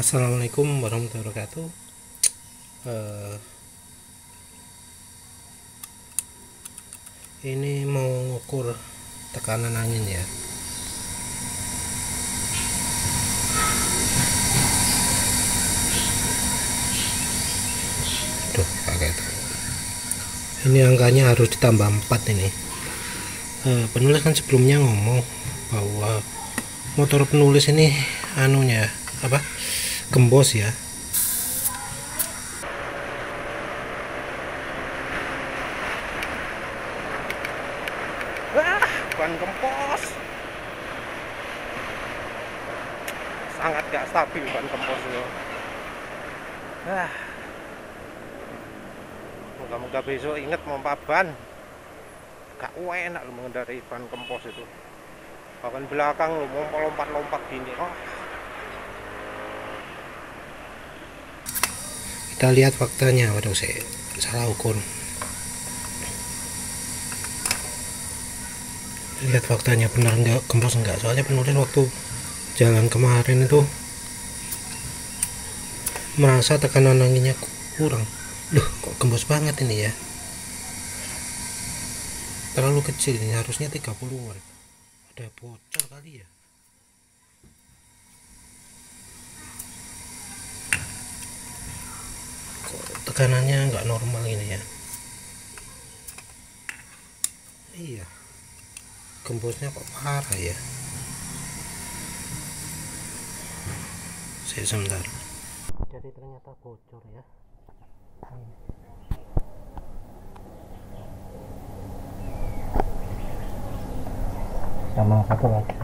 Assalamualaikum warahmatullahi wabarakatuh. Eh, ini mau ngukur tekanan angin ya. Duh, pakai itu. ini angkanya harus ditambah 4 ini. Eh, penulis kan sebelumnya ngomong bahwa motor penulis ini anunya apa gembos ya Wah, ban kempos. Sangat gak stabil ban kempos itu. Wah. Moga-moga besok inget mompa ban. Gak enak lu mengendarai ban kempos itu. Bahkan belakang lu mau lompat-lompat gini. Oh, kita lihat faktanya. Waduh saya salah ukur lihat faktanya benar enggak gembos enggak soalnya penulis waktu jalan kemarin itu merasa tekanan anginnya kurang. Loh kok gembos banget ini ya? Terlalu kecil ini harusnya 30-an ada bocor kali ya kok tekanannya nggak normal ini ya? Iya. Gembosnya kok parah ya? Saya sebentar. Jadi ternyata bocor ya. Sama satu lagi.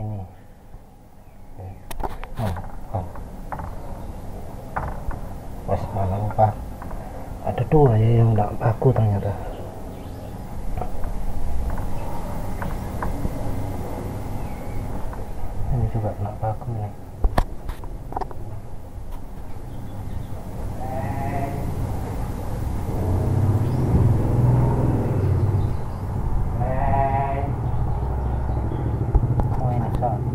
Ini tua ya yang tidak baku ternyata ini juga tidak baku nih oh ini satu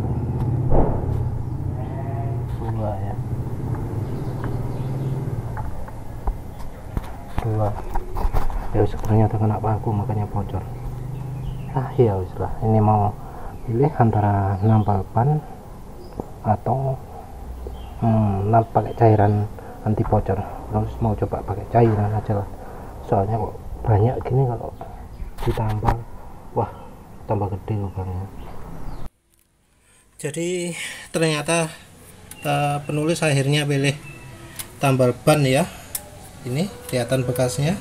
dua ya dua ya wis ternyata kena paku makanya bocor. Ah ya wis lah. Ini mau pilih antara nampal ban atau hmm, pakai cairan anti bocor. Terus mau coba pakai cairan aja lah. Soalnya kok banyak gini kalau ditambal wah tambah gede lubangnya. Jadi ternyata eh, penulis akhirnya pilih tambal ban ya ini kelihatan bekasnya.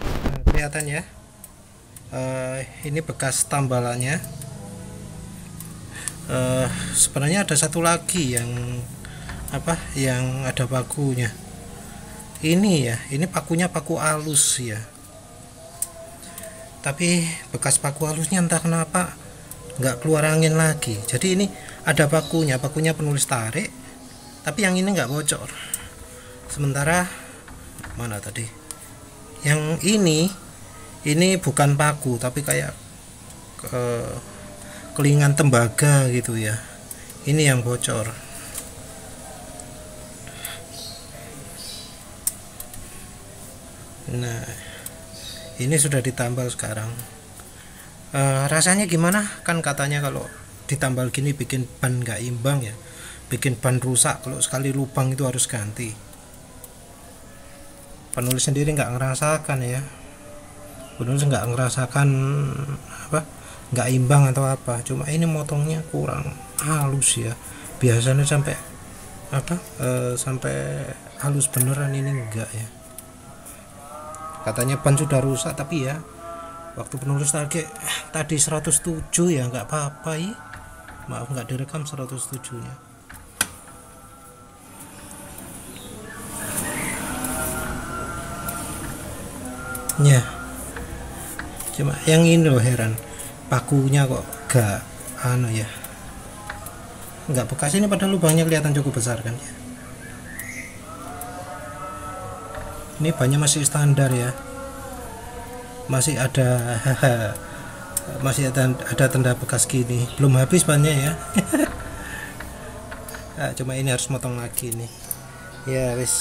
Nah, kelihatan ya. Eh, ini bekas tambalannya. Eh, sebenarnya ada satu lagi yang apa yang ada pakunya. Ini ya ini pakunya paku alus ya. Tapi bekas paku halusnya entah kenapa nggak keluar angin lagi. Jadi ini ada pakunya pakunya penulis tarik tapi yang ini nggak bocor. Sementara mana tadi? Yang ini ini bukan paku tapi kayak eh, kelingan tembaga gitu ya. Ini yang bocor. Nah ini sudah ditambal sekarang Eh, rasanya gimana? Kan katanya kalau ditambal gini bikin ban nggak imbang ya. Bikin ban rusak kalau sekali lubang itu harus ganti. Penulis sendiri nggak ngerasakan ya. Penulis nggak ngerasakan apa nggak imbang atau apa. Cuma ini motongnya kurang halus ya. Biasanya sampai apa eh, sampai halus beneran ini enggak ya. Katanya ban sudah rusak tapi ya waktu penulis target tadi 107 ya nggak apa-apa ya maaf nggak direkam 107 nya. Ya cuma yang ini loh heran. Pakunya kok gak anu ya nggak bekas. Ini padahal lubangnya kelihatan cukup besar kan ya? Ini banyak masih standar ya masih ada masih ada ada tanda bekas gini. Belum habis banyak ya. Nah, cuma ini harus motong lagi nih ya wis.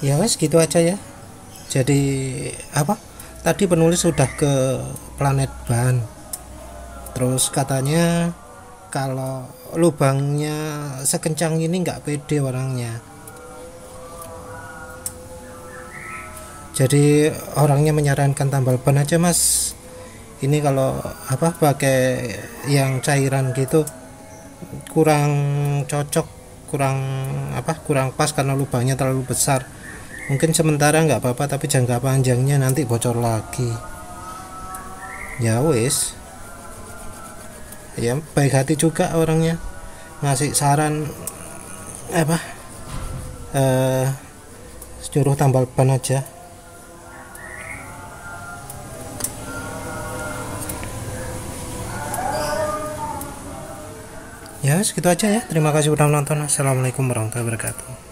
Ya wis gitu aja ya. Jadi apa? Tadi penulis sudah ke planet ban. Terus katanya kalau lubangnya sekencang ini nggak pede orangnya jadi orangnya menyarankan tambal ban aja mas. Ini kalau apa pakai yang cairan gitu kurang cocok kurang apa kurang pas karena lubangnya terlalu besar. Mungkin sementara nggak apa-apa tapi jangka panjangnya nanti bocor lagi. Ya wis. Ya baik hati juga orangnya. Ngasih saran apa eh suruh tambal ban aja ya segitu aja ya. Terima kasih sudah menonton. Assalamualaikum warahmatullahi wabarakatuh